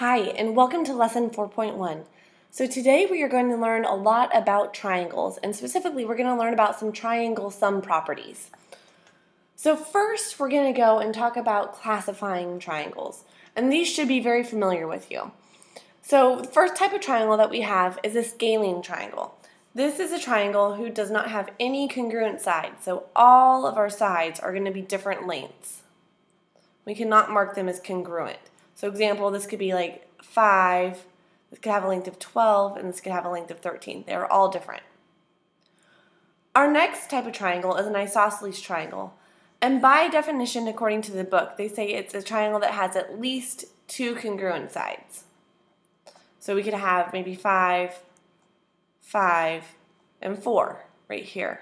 Hi, and welcome to lesson 4.1. So today we are going to learn a lot about triangles, and specifically we're going to learn about some triangle sum properties. So first we're going to go and talk about classifying triangles, and these should be very familiar with you. So the first type of triangle that we have is a scalene triangle. This is a triangle who does not have any congruent sides, so all of our sides are going to be different lengths. We cannot mark them as congruent. So example, this could be like 5, this could have a length of 12, and this could have a length of 13. They're all different. Our next type of triangle is an isosceles triangle. And by definition, according to the book, they say it's a triangle that has at least two congruent sides. So we could have maybe 5, 5, and 4 right here.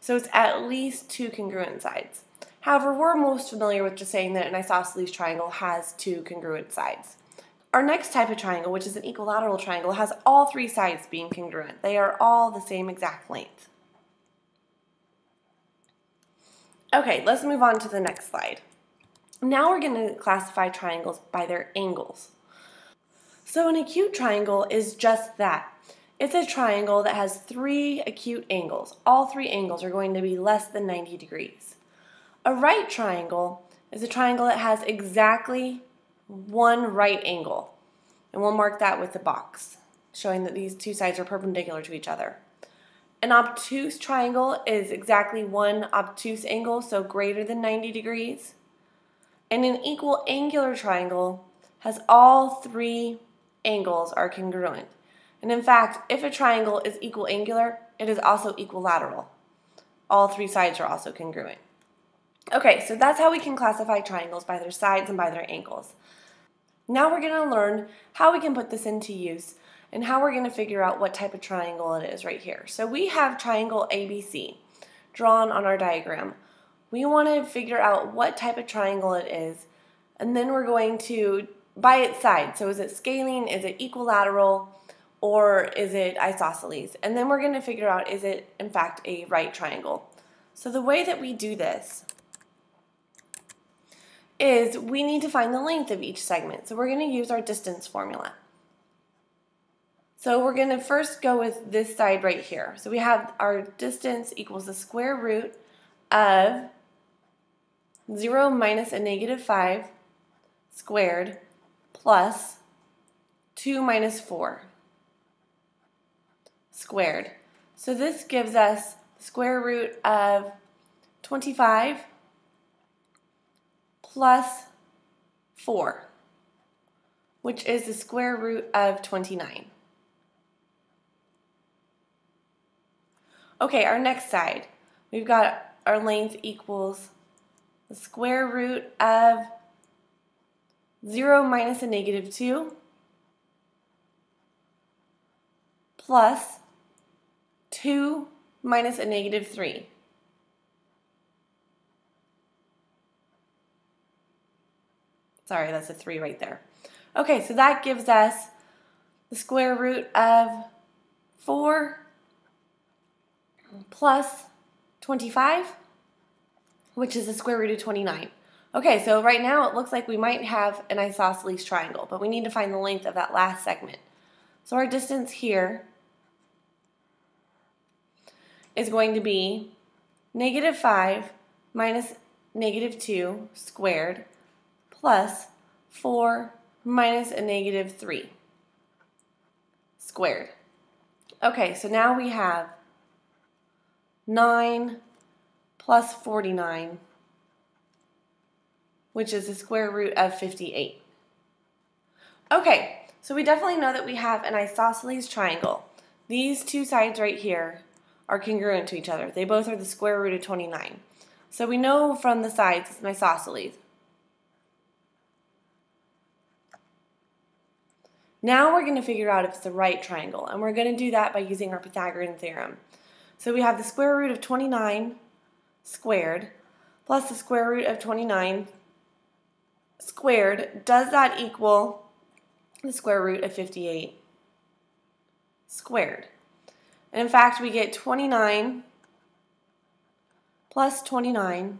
So it's at least two congruent sides. However, we're most familiar with just saying that an isosceles triangle has two congruent sides. Our next type of triangle, which is an equilateral triangle, has all three sides being congruent. They are all the same exact length. Okay, let's move on to the next slide. Now we're going to classify triangles by their angles. So an acute triangle is just that. It's a triangle that has three acute angles. All three angles are going to be less than 90 degrees. A right triangle is a triangle that has exactly one right angle. And we'll mark that with the box, showing that these two sides are perpendicular to each other. An obtuse triangle is exactly one obtuse angle, so greater than 90 degrees. And an equiangular triangle has all three angles are congruent. And in fact, if a triangle is equiangular, it is also equilateral. All three sides are also congruent. Okay, so that's how we can classify triangles by their sides and by their angles. Now we're going to learn how we can put this into use and how we're going to figure out what type of triangle it is right here. So we have triangle ABC drawn on our diagram. We want to figure out what type of triangle it is and then we're going to, by its side, so is it scalene, is it equilateral, or is it isosceles? And then we're going to figure out is it in fact a right triangle. So the way that we do this is we need to find the length of each segment. So we're going to use our distance formula. So we're going to first go with this side right here. So we have our distance equals the square root of 0 minus a negative 5 squared plus 2 minus 4 squared. So this gives us the square root of 25 plus 4, which is the square root of 29. Okay, our next side, we've got our length equals the square root of 0 minus a negative 2 plus 2 minus a negative 3. Sorry, that's a 3 right there. Okay, so that gives us the square root of 4 plus 25, which is the square root of 29. Okay, so right now it looks like we might have an isosceles triangle, but we need to find the length of that last segment. So our distance here is going to be negative 5 minus negative 2 squared plus 4 minus a negative 3 squared. Okay, so now we have 9 plus 49, which is the square root of 58. Okay, so we definitely know that we have an isosceles triangle. These two sides right here are congruent to each other. They both are the square root of 29. So we know from the sides it's an isosceles. Now we're going to figure out if it's the right triangle, and we're going to do that by using our Pythagorean theorem. So we have the square root of 29 squared plus the square root of 29 squared. Does that equal the square root of 58 squared? And in fact, we get 29 plus 29,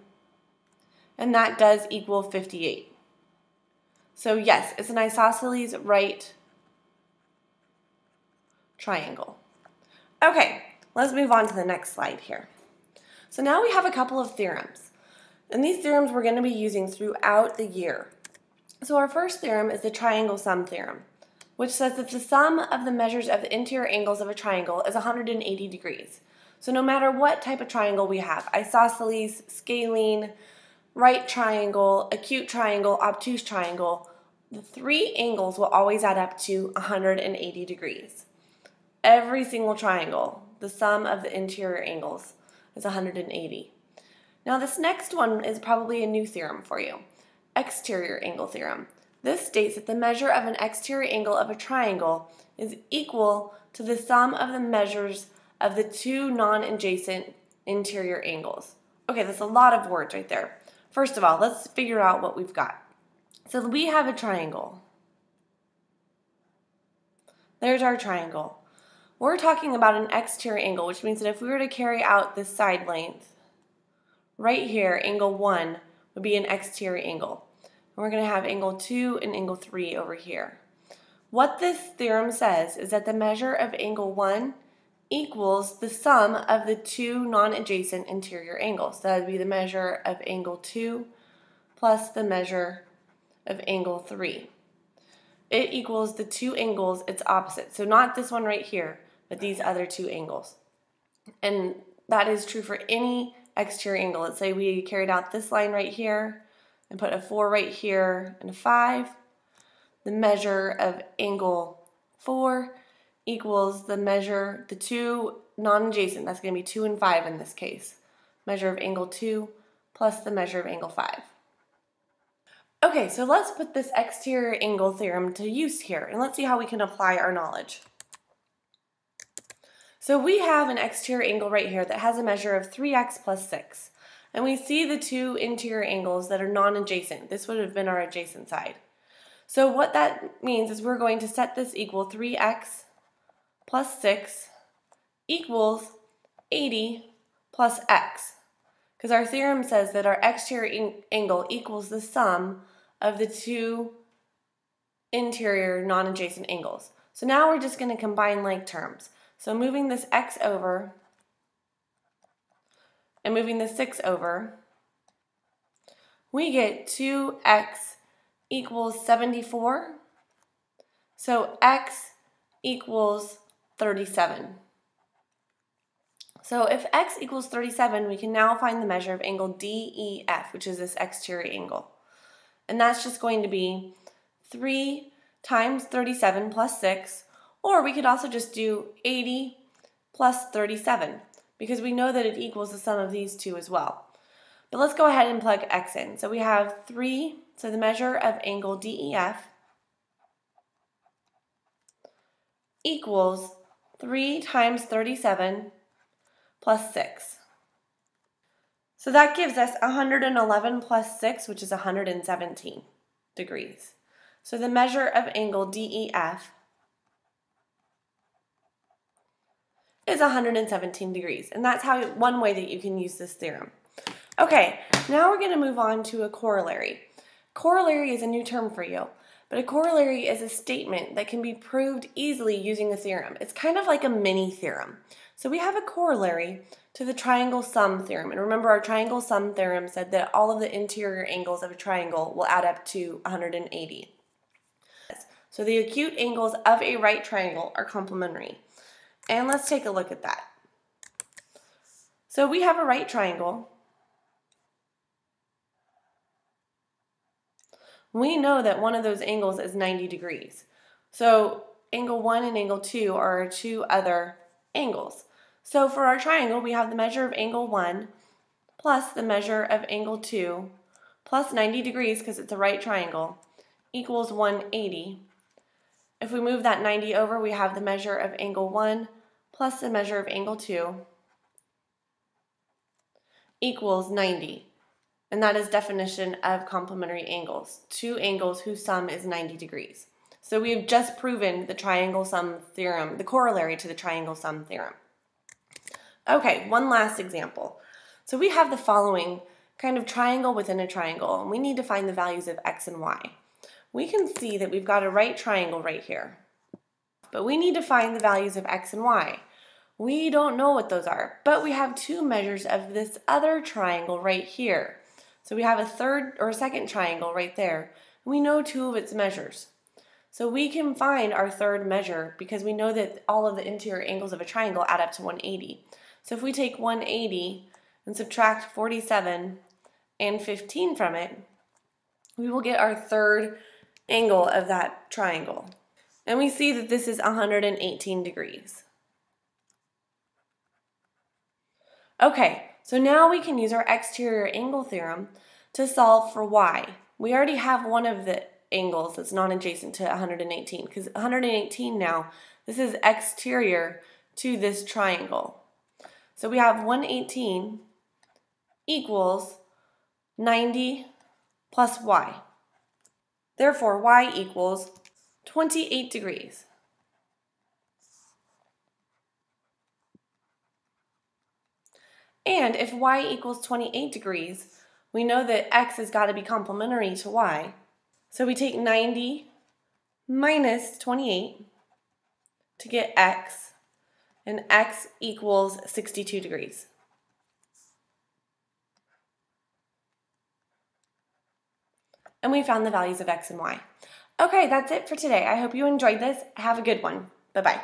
and that does equal 58. So yes, it's an isosceles right triangle. Okay, let's move on to the next slide here. So now we have a couple of theorems. And these theorems we're going to be using throughout the year. So our first theorem is the triangle sum theorem, which says that the sum of the measures of the interior angles of a triangle is 180 degrees. So no matter what type of triangle we have, isosceles, scalene, right triangle, acute triangle, obtuse triangle, the three angles will always add up to 180 degrees. Every single triangle, the sum of the interior angles is 180. Now this next one is probably a new theorem for you, exterior angle theorem. This states that the measure of an exterior angle of a triangle is equal to the sum of the measures of the two non-adjacent interior angles. Okay, that's a lot of words right there. First of all, let's figure out what we've got. So we have a triangle. There's our triangle. We're talking about an exterior angle, which means that if we were to carry out this side length, right here, angle 1 would be an exterior angle. And we're going to have angle 2 and angle 3 over here. What this theorem says is that the measure of angle 1 equals the sum of the two non-adjacent interior angles. That would be the measure of angle 2 plus the measure of angle 3. It equals the two angles its opposite. So not this one right here, but these other two angles. And that is true for any exterior angle. Let's say we carried out this line right here and put a 4 right here and a 5. The measure of angle 4 equals the measure, the two non-adjacent, that's going to be 2 and 5 in this case, measure of angle 2 plus the measure of angle 5. Okay, so let's put this exterior angle theorem to use here, and let's see how we can apply our knowledge. So we have an exterior angle right here that has a measure of 3x plus 6. And we see the two interior angles that are non-adjacent. This would have been our adjacent side. So what that means is we're going to set this equal 3x plus 6 equals 80 plus x. Because our theorem says that our exterior angle equals the sum of the two interior non-adjacent angles. So now we're just going to combine like terms. So moving this x over and moving the 6 over, we get 2x equals 74. So x equals 37. So if x equals 37, we can now find the measure of angle DEF, which is this exterior angle. And that's just going to be 3 times 37 plus 6, or we could also just do 80 plus 37, because we know that it equals the sum of these two as well. But let's go ahead and plug x in. So we have 3, so the measure of angle DEF equals 3 times 37 plus 6. So that gives us 111 plus 6, which is 117 degrees. So the measure of angle DEF is 117 degrees. And that's how one way that you can use this theorem. Okay, now we're going to move on to a corollary. Corollary is a new term for you. But a corollary is a statement that can be proved easily using a theorem. It's kind of like a mini theorem. So we have a corollary to the triangle sum theorem. And remember our triangle sum theorem said that all of the interior angles of a triangle will add up to 180. So the acute angles of a right triangle are complementary. And let's take a look at that. So we have a right triangle we know that one of those angles is 90 degrees. So angle 1 and angle 2 are our two other angles. So for our triangle, we have the measure of angle 1 plus the measure of angle 2 plus 90 degrees because it's a right triangle equals 180. If we move that 90 over, we have the measure of angle 1 plus the measure of angle 2 equals 90. And that is definition of complementary angles. Two angles whose sum is 90 degrees. So we have just proven the triangle sum theorem, the corollary to the triangle sum theorem. Okay, one last example. So we have the following kind of triangle within a triangle, and we need to find the values of x and y. we can see that we've got a right triangle right here. But we need to find the values of x and y. We don't know what those are, but we have two measures of this other triangle right here. So we have a third or a second triangle right there. We know two of its measures. So we can find our third measure because we know that all of the interior angles of a triangle add up to 180. So if we take 180 and subtract 47 and 15 from it, we will get our third angle of that triangle. And we see that this is 118 degrees. Okay, so now we can use our exterior angle theorem to solve for y. We already have one of the angles that's non-adjacent to 118 because 118 now, this is exterior to this triangle. So we have 118 equals 90 plus y. Therefore, y equals 28 degrees. And if y equals 28 degrees, we know that x has got to be complementary to y. So we take 90 minus 28 to get x, and x equals 62 degrees. And we found the values of x and y. Okay, that's it for today. I hope you enjoyed this. Have a good one. Bye-bye.